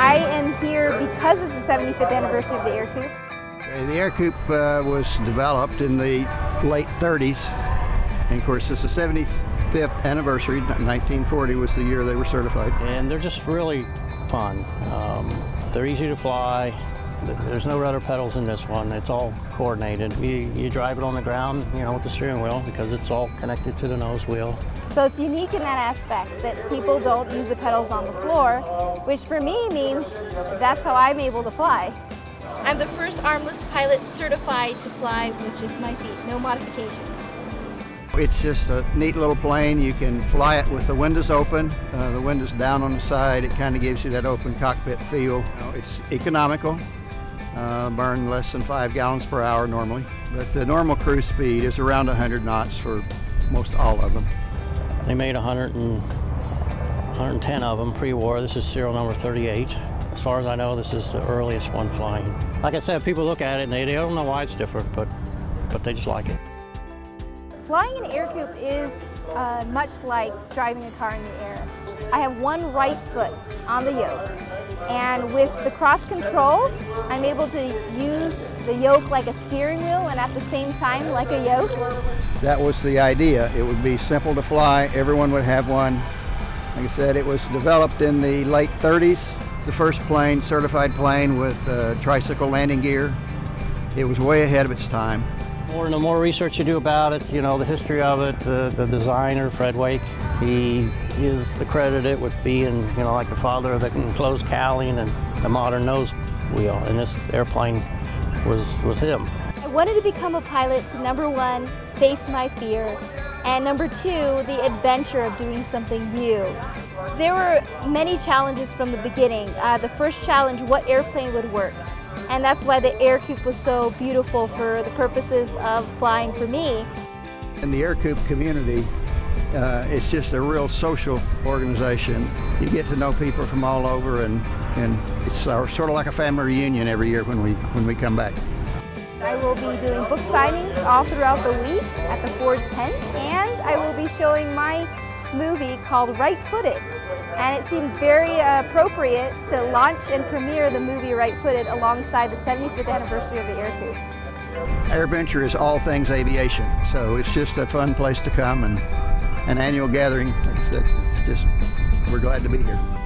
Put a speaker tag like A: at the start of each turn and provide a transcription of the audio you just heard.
A: I am here because it's the 75th anniversary of the Ercoupe.
B: The Ercoupe uh, was developed in the late 30s. And of course, it's the 75th anniversary. 1940 was the year they were certified.
C: And they're just really fun. Um, they're easy to fly. There's no rudder pedals in this one. It's all coordinated. You, you drive it on the ground, you know, with the steering wheel because it's all connected to the nose wheel.
A: So it's unique in that aspect that people don't use the pedals on the floor, which for me means that's how I'm able to fly.
D: I'm the first armless pilot certified to fly with just my feet, no modifications.
B: It's just a neat little plane. You can fly it with the windows open, uh, the windows down on the side. It kind of gives you that open cockpit feel. You know, it's economical, uh, burn less than five gallons per hour normally. But the normal cruise speed is around 100 knots for most all of them.
C: They made 100 and, 110 of them pre-war. This is serial number 38. As far as I know, this is the earliest one flying. Like I said, people look at it and they, they don't know why it's different, but, but they just like it.
A: Flying an Ercoupe is uh, much like driving a car in the air. I have one right foot on the yoke, and with the cross control, I'm able to use the yoke like a steering wheel and at the same time like a yoke.
B: That was the idea. It would be simple to fly, everyone would have one. Like I said, it was developed in the late 30s. It's the first plane, certified plane with uh, tricycle landing gear. It was way ahead of its time.
C: More and the more research you do about it, you know, the history of it, the, the designer, Fred Weick, he is accredited with being, you know, like the father of the enclosed cowling and the modern nose wheel. And this airplane was, was him.
A: I wanted to become a pilot to number one, face my fear, and number two, the adventure of doing something new. There were many challenges from the beginning. Uh, the first challenge, what airplane would work? And that's why the Ercoupe was so beautiful for the purposes of flying for me.
B: In the Ercoupe community, uh, it's just a real social organization. You get to know people from all over, and, and it's uh, sort of like a family reunion every year when we, when we come back.
A: I will be doing book signings all throughout the week at the Ford tent, and I will be showing my movie called Right Footed. And it seemed very uh, appropriate to launch and premiere the movie Right Footed alongside the 75th anniversary of the Ercoupe.
B: AirVenture is all things aviation, so it's just a fun place to come and an annual gathering. Like it's just, we're glad to be here.